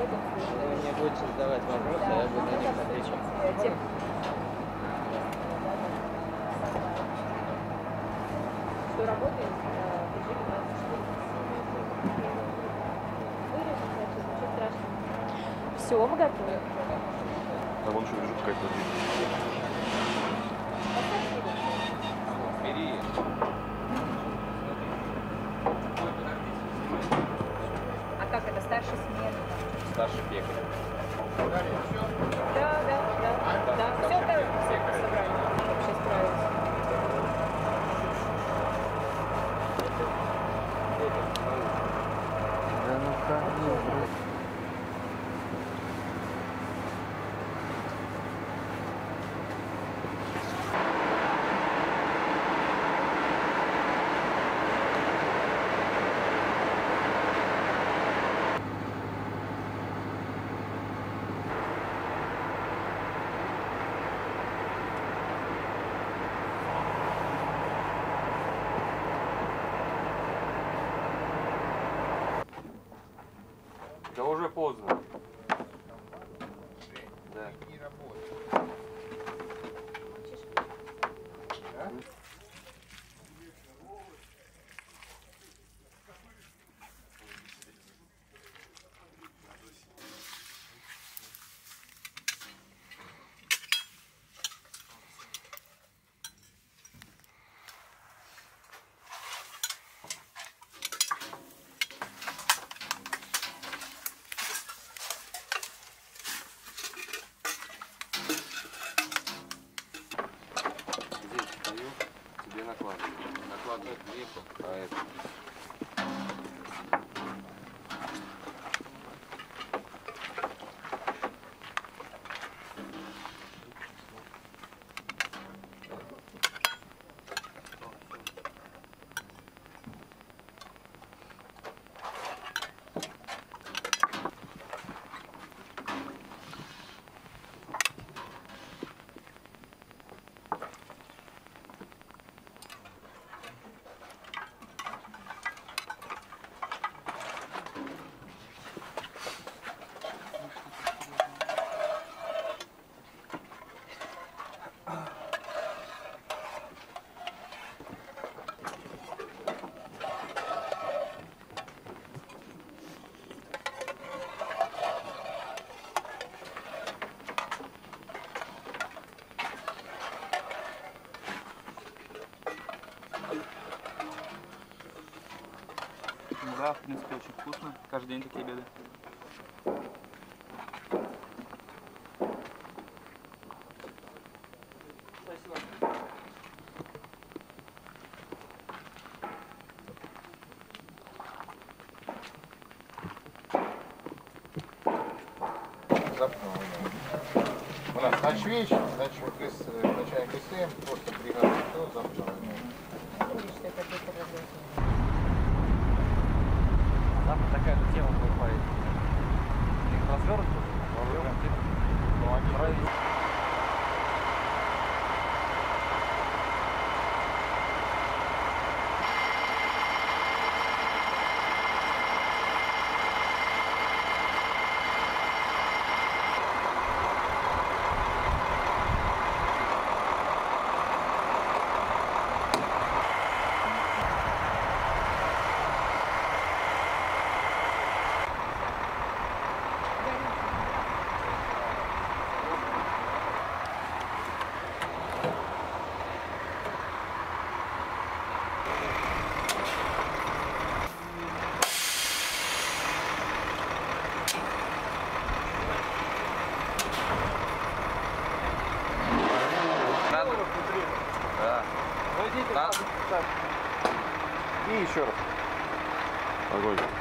Вы мне будете задавать вопросы, а я буду на них отвечать. Что работает в режиме 24. Вырежем, значит, ничего страшного. Все, мы готовы. А вон еще лежит какая-то. Бери. А как это, старшая смена? Старший пекарь. Да, да, да. Да, все это собрали. Вообще справились. Да ну как поздно. Тебе накладываю. Накладываю веку, а это. В принципе, очень вкусно. Каждый день такие обеды. У нас значит, вот из начальник СМ, просто бригада, еще раз. Огонь.